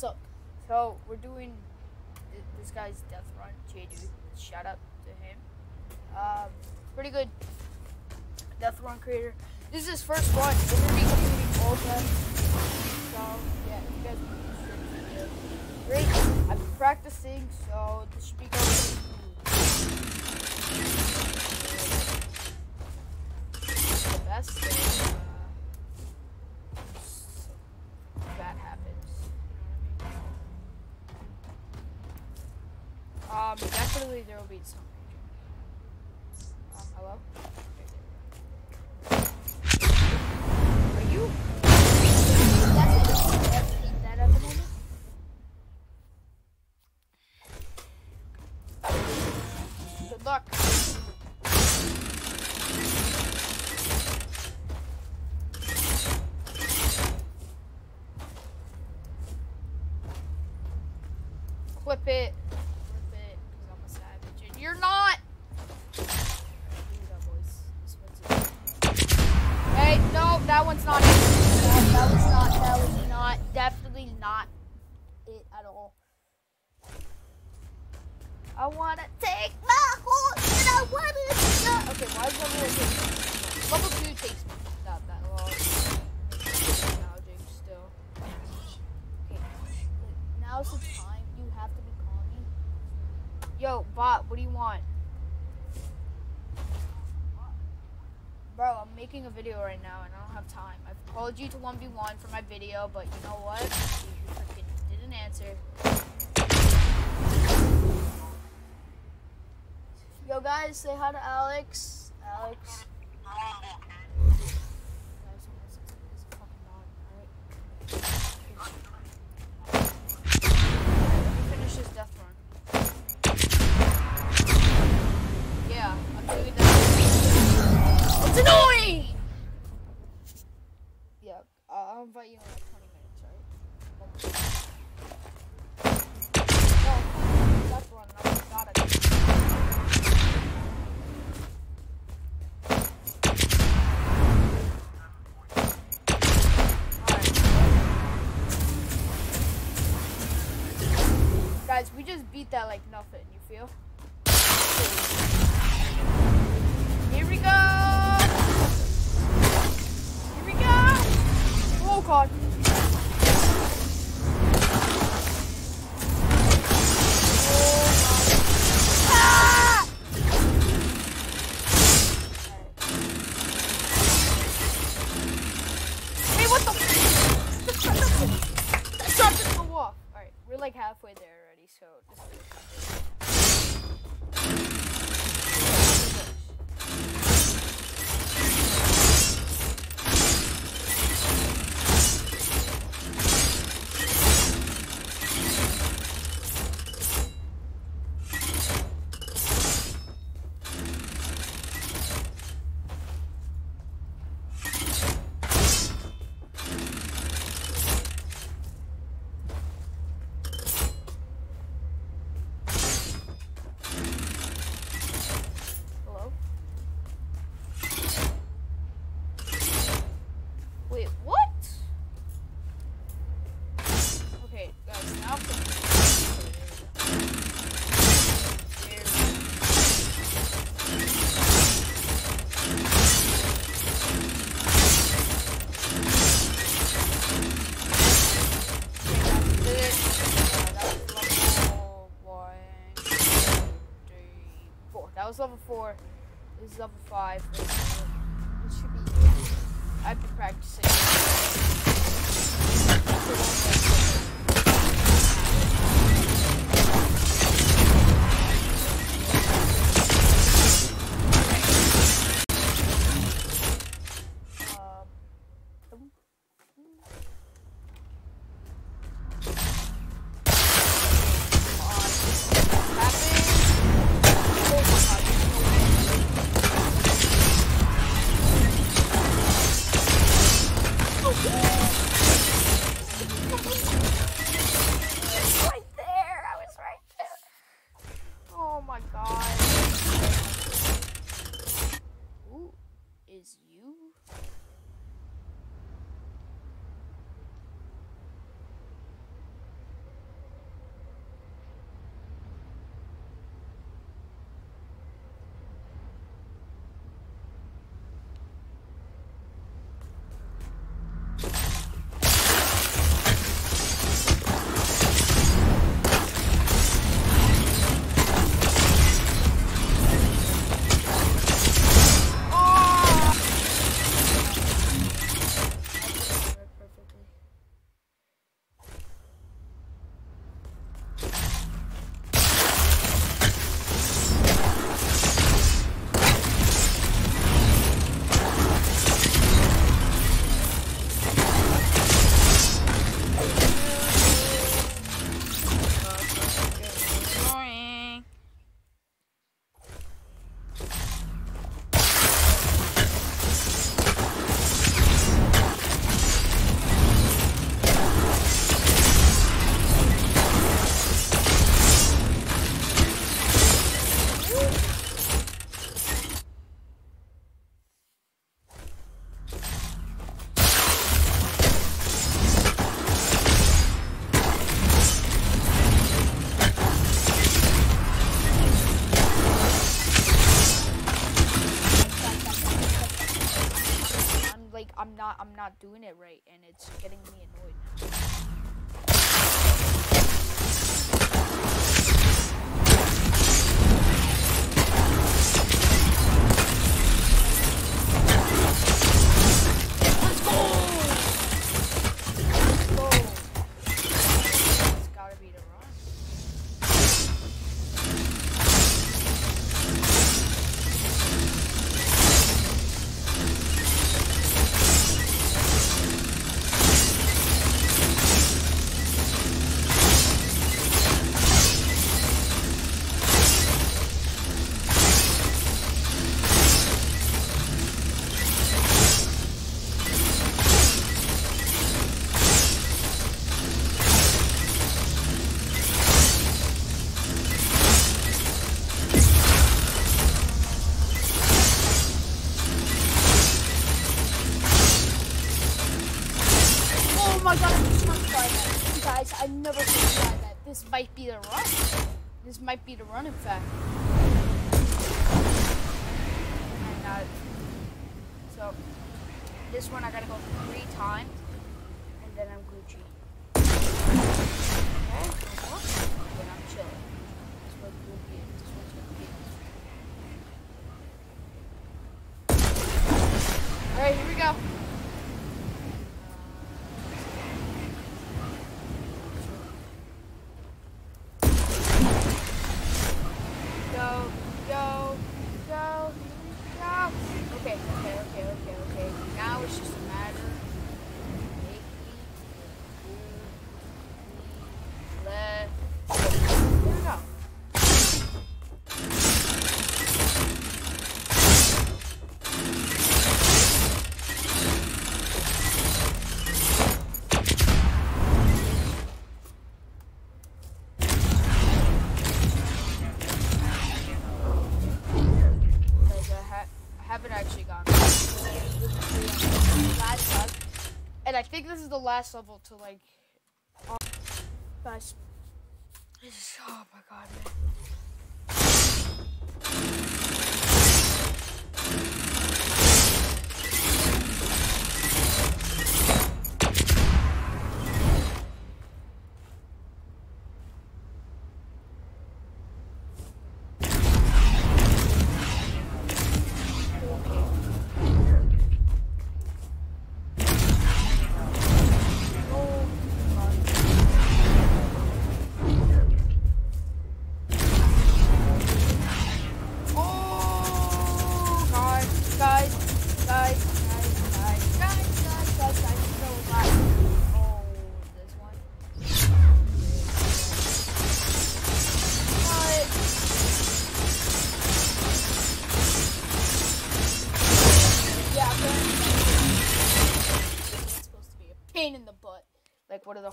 what's up? So we're doing th- this guy's death run, J Dude. Shout out to him. Um, pretty good death run creator. This is his first run. We're gonna be completing all death. So yeah, you guys can use this video. Great. I've been practicing, so this should be going Um, there will be some. Um, hello? Are you? Good luck. It. Clip it, because I'm a savage. And you're not! Here we go, boys. This one's it. Hey, no, that one's not it. That, that was not, that was not, definitely not it at all. I wanna take my horse and I wanna go. Okay, why is level one take Level two takes not that long. Gouging still. Okay, now's the time. You have to be calming. Yo, bot, what do you want? Bro, a video right now and I don't have time. I've called you to 1v1 for my video, but you know what? You freaking didn't answer. Yo, guys, say hi to Alex. Alex. Beat that like nothing, you feel? Here we go! Here we go! Oh god. Alright, we're like halfway there so just was level four. This is level five. This should be. I've been practicing. I'm not doing it right, and it's getting me annoyed now. Might be the run, This might be the run, in fact. And, uh, so, this one I gotta go three times, and then I'm Gucci. Okay, then I'm chilling. This one's gonna be This one's gonna be Alright, here we go. Last level to like. Um, guys, is oh my god, man.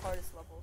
Hardest levels?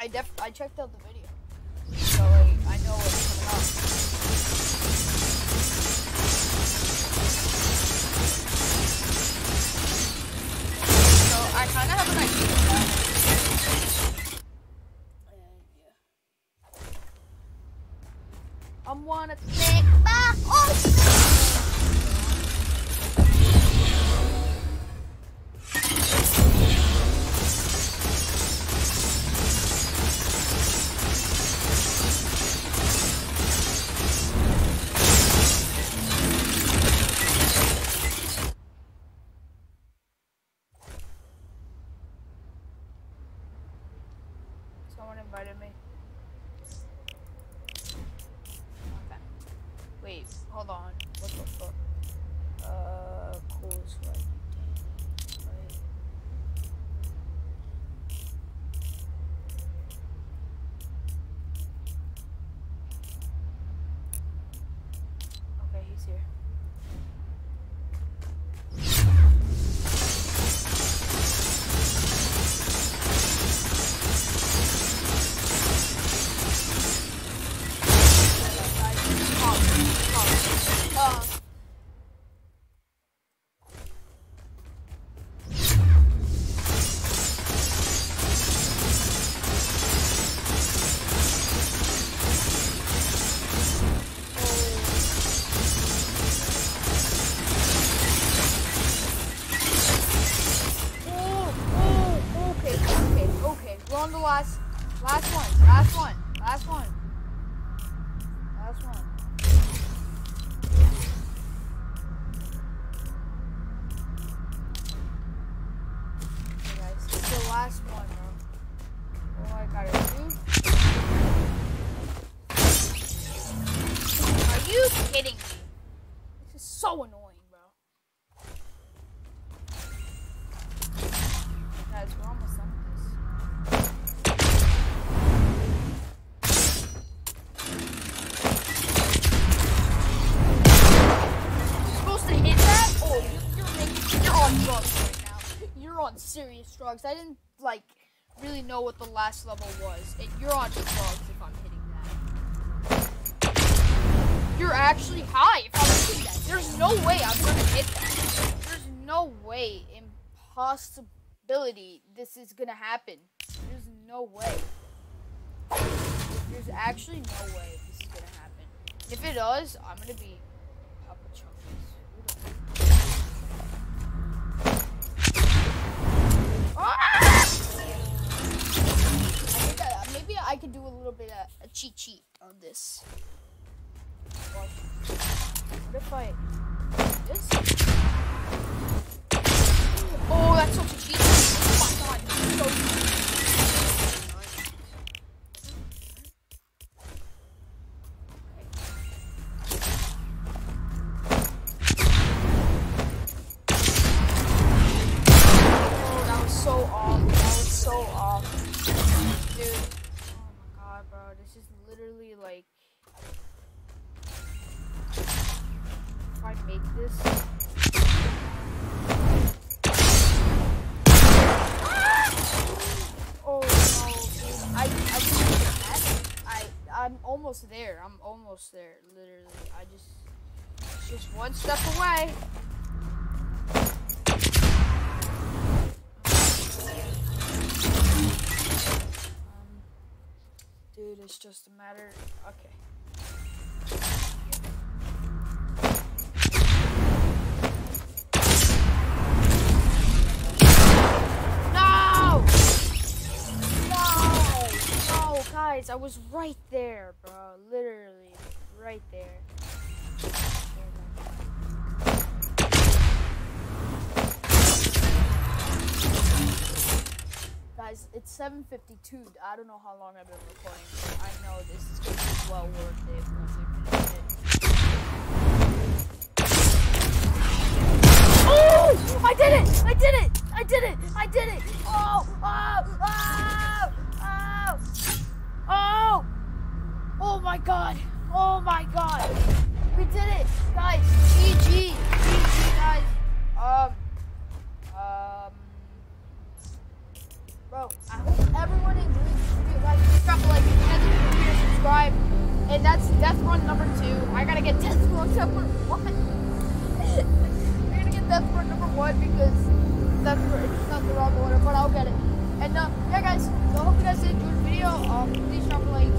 I def I checked out the video, so like, I know what's coming up. So I kind of have an idea of that. And yeah, I want to. Kidding me? This is so annoying, bro. Guys, we're almost done with this. You're supposed to hit that? Oh, you- you're making, you're on drugs right now. You're on serious drugs. I didn't like really know what the last level was. And you're on drugs if I'm hitting. You're actually high if I'm that. There's no way I'm gonna hit that. There's no way, impossibility, this is gonna happen. There's no way. There's actually no way this is gonna happen. If it does, I'm gonna be Papa the- Ah! I that maybe I could do a little bit of a cheat sheet on this. If I this? Almost there. I'm almost there. Literally. I just. Just one step away. Um, dude, it's just a matter. Okay. Guys, I was right there, bro. Literally, right there. Guys, it's 7:52. I don't know how long I've been recording. But I know this is gonna be well worth it once I finish it. Oh! I did it! I did it! I did it! I did it! Oh! Oh! Oh! Oh! Oh! Oh my god! Oh my god! We did it! Guys, GG! GG, guys! Um... Um... Bro, I hope everyone enjoyed this video, guys. Please drop a like, comment, share, subscribe. And that's Death Run number two. I gotta get Death Run number one. I gotta get Death Run number one because Run is not the wrong order, but I'll get it. And uh, yeah, guys. So I hope you guys enjoyed the video. Um, please drop a like,